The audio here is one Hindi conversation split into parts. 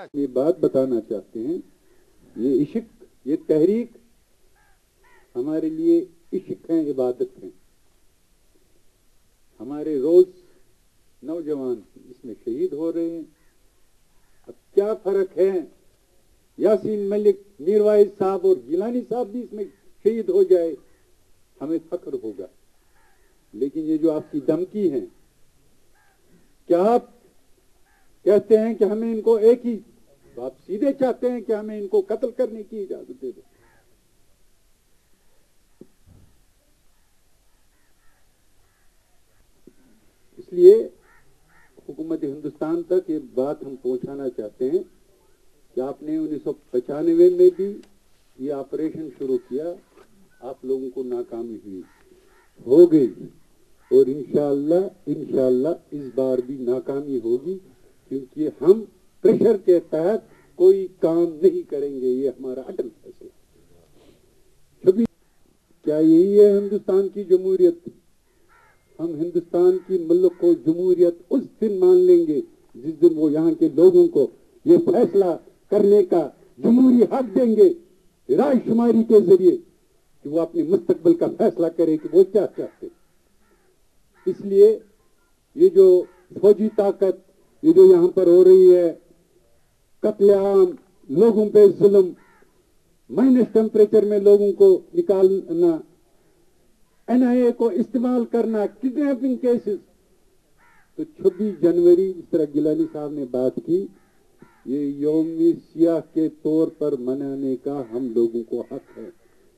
ये बात बताना चाहते हैं, ये इश्क, ये तहरीक हमारे लिए इश्क है, इबादत है। हमारे रोज नौजवान इसमें शहीद हो रहे हैं। अब क्या फ़र्क है? यासीन मलिक, मीरवाइज साहब और गिलानी साहब भी इसमें शहीद हो जाए, हमें फख्र होगा। लेकिन ये जो आपकी धमकी है, क्या आप कहते हैं कि हमें इनको एक ही तो आप सीधे चाहते हैं कि हमें इनको कत्ल करने की इजाज़त दे दो। इसलिए हुकूमत हिंदुस्तान तक ये बात हम पहुंचाना चाहते हैं कि आपने उन्नीस में भी ये ऑपरेशन शुरू किया, आप लोगों को नाकामी हुई। हो गई। और इंशाल्लाह इंशाल्लाह इस बार भी नाकामी होगी, क्योंकि हम प्रेशर के तहत कोई काम नहीं करेंगे, ये हमारा अटल फैसला कभी क्या यही है हिंदुस्तान की जमहूरियत? हम हिंदुस्तान की मुल्क को जमहूरियत उस दिन मान लेंगे जिस दिन वो यहाँ के लोगों को ये फैसला करने का जमहूरी हक देंगे रायशुमारी के ज़रिए, कि वो अपने मुस्तकबिल का फैसला करे कि वो क्या चाहते इसलिए ये जो फौजी ताकत, ये जो यहाँ पर हो रही है कत्लेआम लोगों पे जुल्म। माइनस टेम्परेचर में लोगों को निकालना। एनआईए को इस्तेमाल करना किडनैपिंग केसेस तो 26 जनवरी, इस तरह गिलानी साहब ने बात की, ये योम सियाह के तौर पर मनाने का हम लोगों को हक है,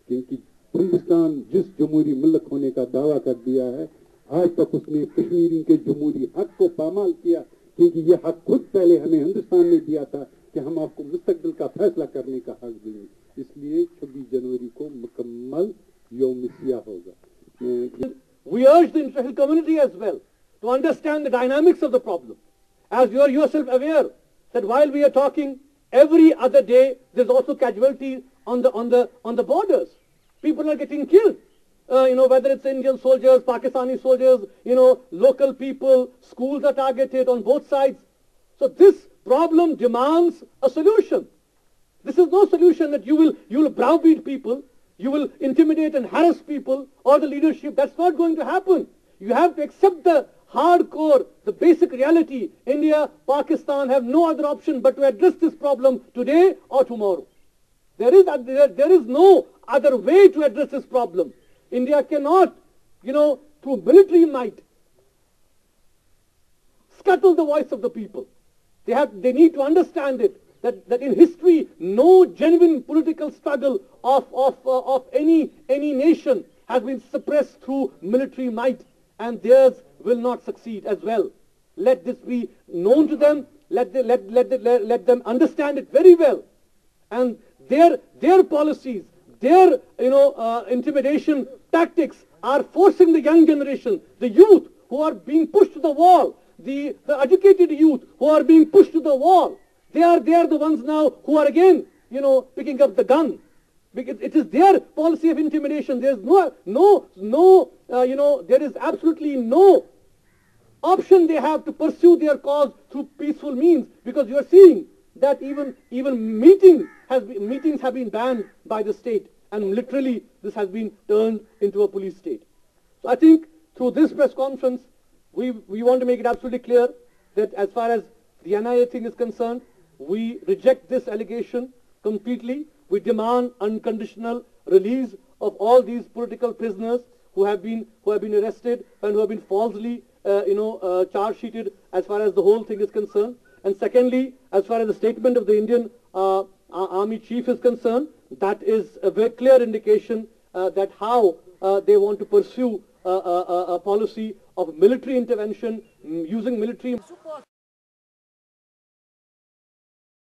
क्योंकि हिंदुस्तान जिस जमहूरी मुल्क होने का दावा कर दिया है, आज तक उसने कश्मीरी के जमहूरी हक को पामाल किया। क्योंकि ये हक खुद पहले हमें हिंदुस्तान ने दिया था कि हम आपको मुस्तकबिल का फैसला करने का हक देंगे। इसलिए छब्बीस जनवरी को मुकम्मल योमिया होगा। We urge the international community as well to understand the dynamics of the problem as you are your aware that while we are talking every other day this also casualty on the on the on the borders people are getting killed Uh, you know, whether it's Indian soldiers, Pakistani soldiers, you know, local people, schools are targeted on both sides. So this problem demands a solution. This is no solution that you will you will browbeat people you will intimidate and harass people or the leadership. That's not going to happen. You have to accept the hardcore, the basic reality. India, Pakistan have no other option but to address this problem today or tomorrow. There is, there, there is no other way to address this problem. India cannot, you know, through military might, scuttle the voice of the people. They have, they need to understand it that, that in history, no genuine political struggle of, of, uh, of any, any nation has been suppressed through military might, and theirs will not succeed as well. Let this be known to them. Let, the, let, let, let, let them understand it very well. And their, their policies, their you know, uh, intimidation tactics are forcing the young generation, the youth who are being pushed to the wall, the, the educated youth who are being pushed to the wall. They are, they are the ones now who are again, you know, picking up the gun. Because it is their policy of intimidation. There is no, no, no, uh, you know, there is absolutely no option they have to pursue their cause through peaceful means. Because you are seeing that even, even meeting has meetings have been banned by the state. And literally, this has been turned into a police state. So I think through this press conference, we, we want to make it absolutely clear that as far as the NIA thing is concerned, we reject this allegation completely. We demand unconditional release of all these political prisoners who have been who have been arrested and who have been falsely, uh, you know, uh, charge sheeted as far as the whole thing is concerned. And secondly, as far as the statement of the Indian uh, Army chief is concerned, that is a very clear indication uh, that how uh, they want to pursue a, a, a policy of military intervention using military.